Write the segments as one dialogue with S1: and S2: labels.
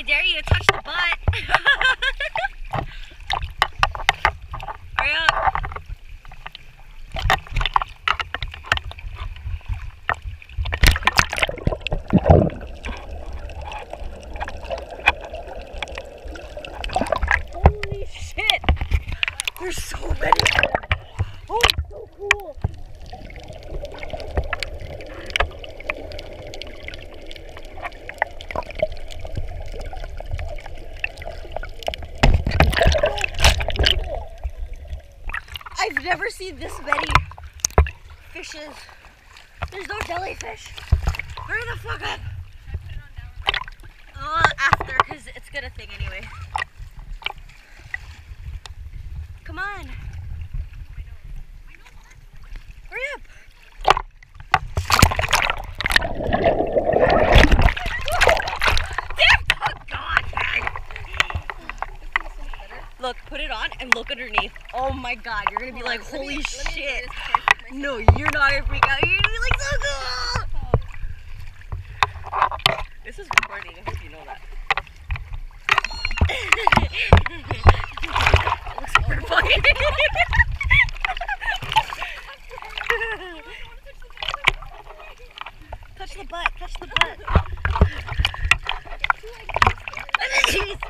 S1: I dare you to touch the butt. There's so many. Oh, it's so cool. I've never seen this many fishes. There's no jellyfish. Hurry the fuck up. Uh, after, because it's gonna thing anyway. Come on. Hurry up. Damn, oh God, man. Look, put it on and look underneath. Oh my God, you're gonna be oh like, holy shit. No, you're not gonna freak out. You're gonna be like, so cool. This is recording, if you know that. Looks super funny. touch the butt, touch the butt. Jeez.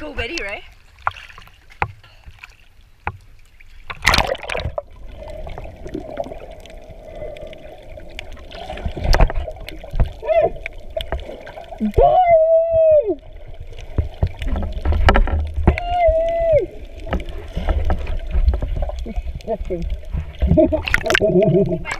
S1: So many, right?
S2: My